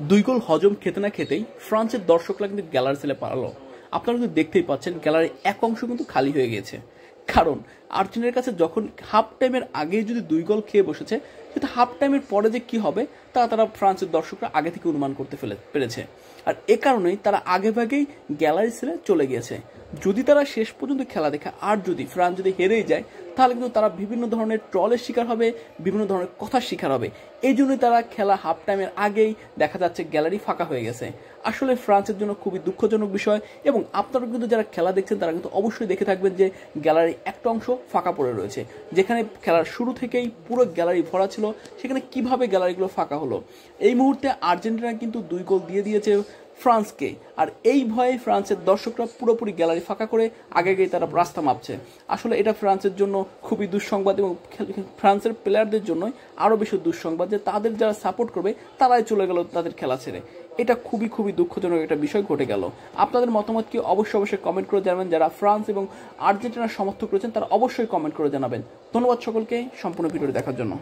দুই গোল হজম খেতে না খেতেই ফ্রান্সের দর্শকরা কিন্তু গ্যালারি সেলে পারালো আপনারা কিন্তু দেখতেই পাচ্ছেন গ্যালারি এক অংশ কিন্তু খালি হয়ে গেছে কারণ আর্জেন্টিনার কাছে যখন হাফ টাইমের আগে যদি দুই গোল খেয়ে বসেছে, সেটা হাফ টাইমের পরে যে কি হবে, তা তারা ফ্রান্সের দর্শকরা আগে থেকে অনুমান করতে ফেলে, পেরেছে। আর এ কারণেই তারা আগে ভাগেই গ্যালারি ছেড়ে চলে গিয়েছে। যদি তারা শেষ পর্যন্ত খেলা দেখে, আর যদি ফ্রান্স যদি হেরেই যায়, তাহলে কিন্তু তারা বিভিন্ন ধরনের ট্রলের শিকার হবে, বিভিন্ন ধরনের কথার শিকার হবে। এই জন্যই তারা খেলা হাফ টাইমের আগেই দেখা যাচ্ছে গ্যালারি ফাঁকা হয়ে গেছে। আসলে ফ্রান্সের জন্য খুবই দুঃখজনক বিষয় এবং আপনারা কিন্তু যারা খেলা দেখছেন, তারা কিন্তু অবশ্যই দেখে থাকবেন যে গ্যালারি একটা অংশ ফাঁকা পড়ে রয়েছে। যেখানে খেলার শুরু থেকেই পুরো গ্যালারি ভরা ছিল। সেখানে কীভাবে গ্যালারিগুলো ফাঁকা হলো? এই মুহূর্তে আর্জেন্টিনা কিন্তু দুই গোল দিয়ে দিয়েছে। ফ্রান্সকে। আর এই ভয়ে ফ্রান্সের দর্শকরা পুরোপুরি গ্যালারি ফাঁকা করে আগে গিয়ে তারা রাস্তা মাপছে। আসলে এটা ফ্রান্সের জন্য খুবই দুঃসংবাদ এবং ফ্রান্সের প্লেয়ারদের জন্যই আরও বেশি দুঃসংবাদ যে তাদের যারা সাপোর্ট করবে, তারাই চলে গেল তাদের খেলা ছেড়ে। এটা খুবই খুবই দুঃখজনক একটা বিষয় ঘটে গেল। আপনাদের মতামত কি অবশ্যই অবশ্যই কমেন্ট করে জানাবেন। যারা ফ্রান্স এবং আর্জেন্টিনার সমর্থক রয়েছেন, তারা অবশ্যই কমেন্ট করে জানাবেন। ধন্যবাদ সকলকে, সম্পূর্ণ ভিডিওটি দেখার জন্য।